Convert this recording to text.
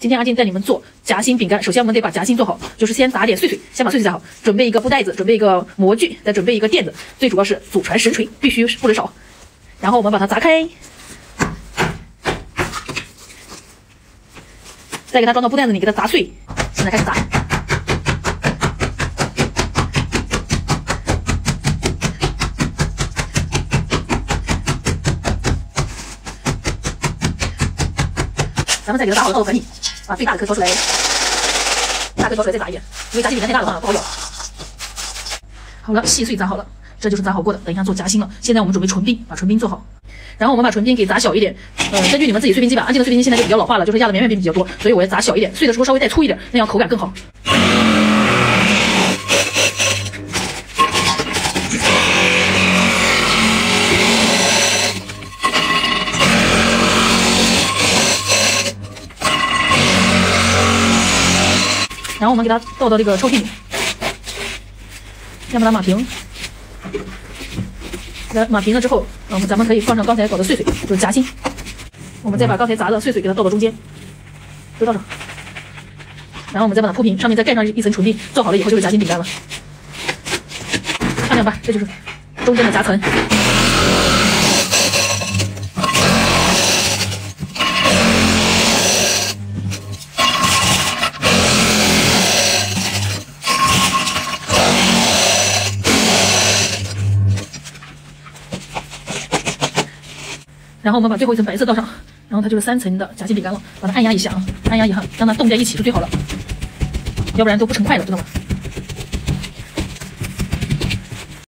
今天阿静带你们做夹心饼干。首先我们得把夹心做好，就是先打点碎碎，先把碎碎夹好，准备一个布袋子，准备一个模具，再准备一个垫子，最主要是祖传神锤，必须不能少。然后我们把它砸开，再给它装到布袋子里，给它砸碎。现在开始砸。咱们再给它打好倒到盆里，把最大的颗挑出来，大颗挑出来再砸一点，因为砸心里面太大的话不好咬。好了，细碎砸好了，这就是砸好过的。等一下做夹心了，现在我们准备纯冰，把纯冰做好。然后我们把纯冰给砸小一点，呃，根据你们自己碎冰机吧。安静的碎冰机现在就比较老化了，就是压的绵绵冰比较多，所以我要砸小一点，碎的时候稍微再粗一点，那样口感更好。然后我们给它倒到这个抽屉里，先把它码平。给它码平了之后，我嗯，咱们可以放上刚才搞的碎碎，就是夹心。我们再把刚才砸的碎碎给它倒到中间，都倒上。然后我们再把它铺平，上面再盖上一层纯冰，做好了以后就是夹心饼干了。看亮吧，这就是中间的夹层。然后我们把最后一层白色倒上，然后它就是三层的夹心饼干了。把它按压一下啊，按压一下，让它冻在一起是最好的，要不然都不成块了，知道吗？